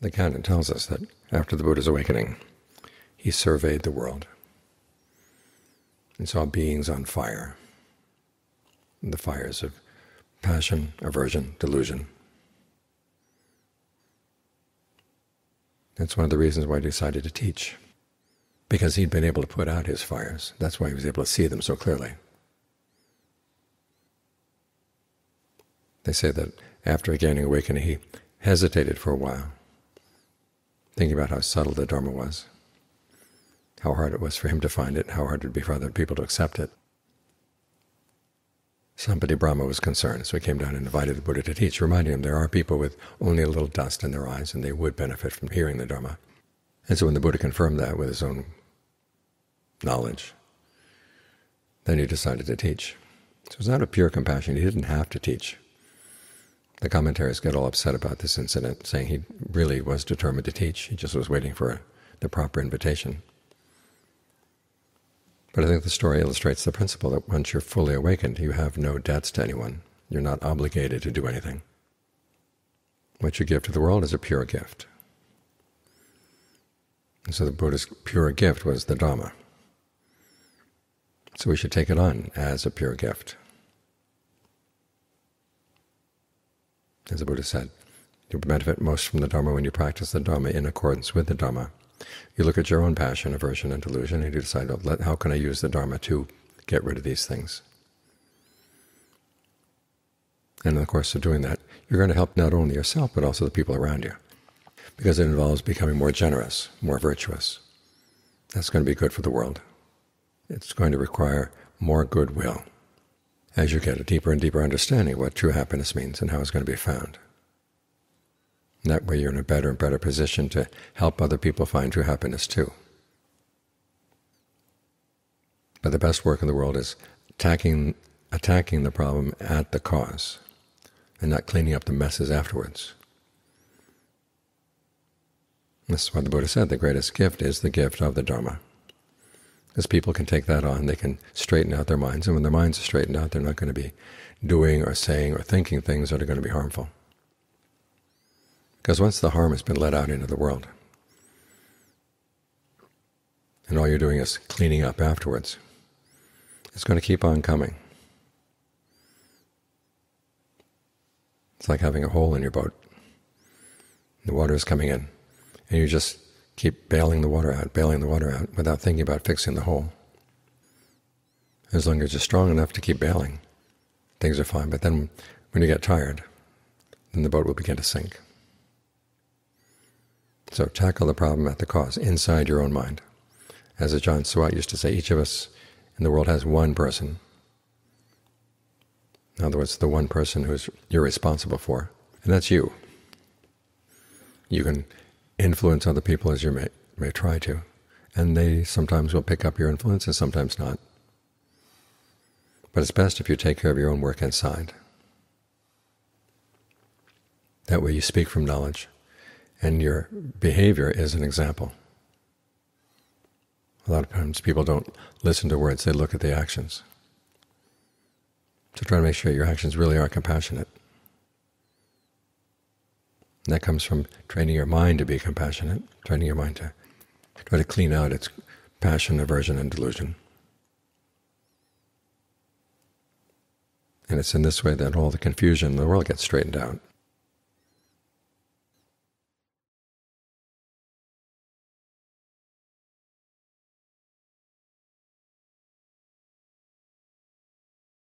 The canon tells us that after the Buddha's awakening, he surveyed the world and saw beings on fire, the fires of passion, aversion, delusion. That's one of the reasons why he decided to teach, because he'd been able to put out his fires. That's why he was able to see them so clearly. They say that after gaining awakening, he hesitated for a while, thinking about how subtle the Dharma was, how hard it was for him to find it, how hard it would be for other people to accept it. Sahampati Brahma was concerned, so he came down and invited the Buddha to teach, reminding him there are people with only a little dust in their eyes, and they would benefit from hearing the Dharma. And so when the Buddha confirmed that with his own knowledge, then he decided to teach. So it was out of pure compassion. He didn't have to teach. The commentaries get all upset about this incident, saying he really was determined to teach. He just was waiting for the proper invitation. But I think the story illustrates the principle that once you're fully awakened, you have no debts to anyone. You're not obligated to do anything. What you give to the world is a pure gift. And so the Buddha's pure gift was the Dhamma. So we should take it on as a pure gift. As the Buddha said, you benefit most from the Dharma when you practice the Dharma in accordance with the Dharma. You look at your own passion, aversion, and delusion, and you decide, oh, how can I use the Dharma to get rid of these things? And in the course of doing that, you're going to help not only yourself, but also the people around you, because it involves becoming more generous, more virtuous. That's going to be good for the world. It's going to require more goodwill as you get a deeper and deeper understanding of what true happiness means and how it's going to be found. That way you're in a better and better position to help other people find true happiness too. But the best work in the world is attacking, attacking the problem at the cause and not cleaning up the messes afterwards. This is why the Buddha said the greatest gift is the gift of the Dharma. Because people can take that on, they can straighten out their minds, and when their minds are straightened out, they're not going to be doing or saying or thinking things that are going to be harmful. Because once the harm has been let out into the world, and all you're doing is cleaning up afterwards, it's going to keep on coming. It's like having a hole in your boat. The water is coming in, and you're just keep bailing the water out, bailing the water out, without thinking about fixing the hole. As long as you're strong enough to keep bailing, things are fine. But then when you get tired, then the boat will begin to sink. So tackle the problem at the cause, inside your own mind. As Ajaan Suwat used to say, each of us in the world has one person. In other words, the one person who you're responsible for, and that's you. You can influence other people as you may, may try to, and they sometimes will pick up your influence and sometimes not. But it's best if you take care of your own work inside. That way you speak from knowledge and your behavior is an example. A lot of times people don't listen to words, they look at the actions. So try to make sure your actions really are compassionate. And that comes from training your mind to be compassionate, training your mind to try to clean out its passion, aversion, and delusion. And it's in this way that all the confusion in the world gets straightened out.